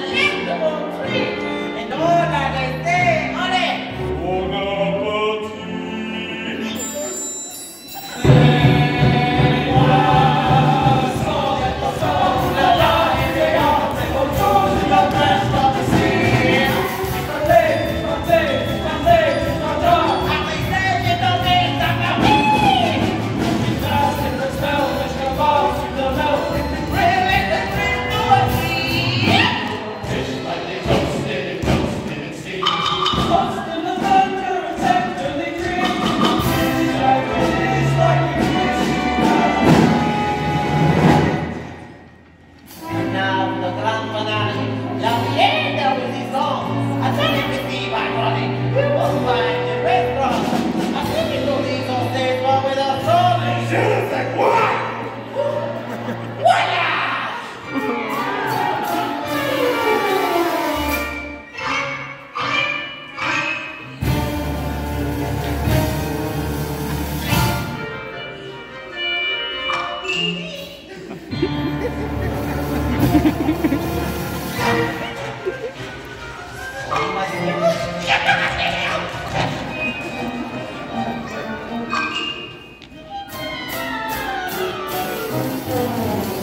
delectable treat. Je ne Amém.